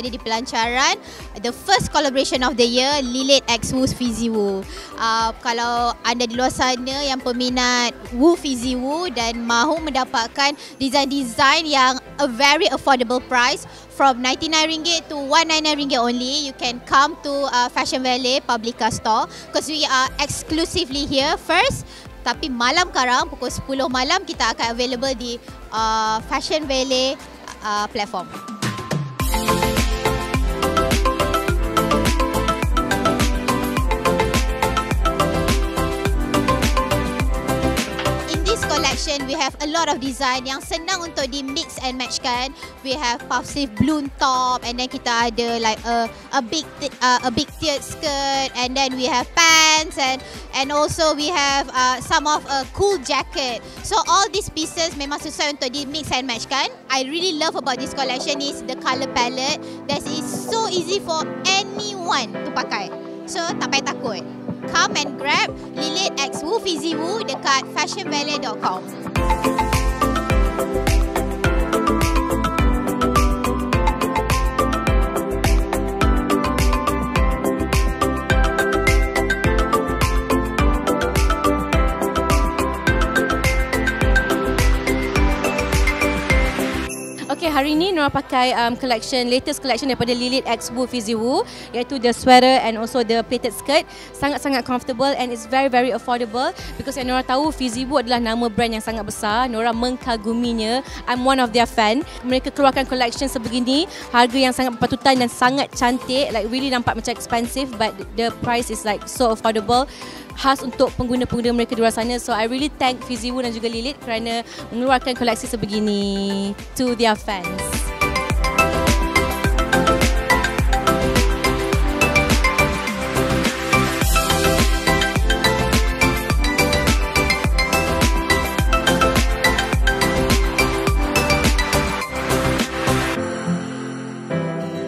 ada di pelancaran the first collaboration of the year Lilith X Wu Fizzy Wu. Uh, kalau anda di luar sana yang peminat Wu Fizzy Wu dan mahu mendapatkan design-design yang a very affordable price from RM99 to RM199 only you can come to uh, Fashion Valley Publica store because we are exclusively here first tapi malam sekarang pukul 10 malam kita akan available di uh, Fashion Valley uh, platform. Collection we have a lot of design yang senang untuk di mix and match kan we have puff sleeve balloon top and then kita ada like a a big uh, a big tiered skirt and then we have pants and and also we have uh, some of a cool jacket. So all these pieces memang sesuai untuk di mix and match kan i really love about this collection is the color palette. That is so easy for anyone to pakai. So tak payah takut. Come and grab X Wu Fizzy Wu dekat fashionvalet.com. Okay, hari ini Nora pakai um, collection, latest collection daripada Lilith X Wu Fizzy Wu iaitu the sweater and also the pleated skirt. Sangat-sangat comfortable and it's very very affordable because yang Nora tahu Fizzy Wu adalah nama brand yang sangat besar. Nora mengkaguminya. I'm one of their fan. Mereka keluarkan collection sebegini, harga yang sangat berpatutan dan sangat cantik. Like really nampak macam expensive but the price is like so affordable khas untuk pengguna-pengguna mereka di luar sana. So I really thank Fizzy Wu dan juga Lilith kerana mengeluarkan koleksi sebegini to their fans.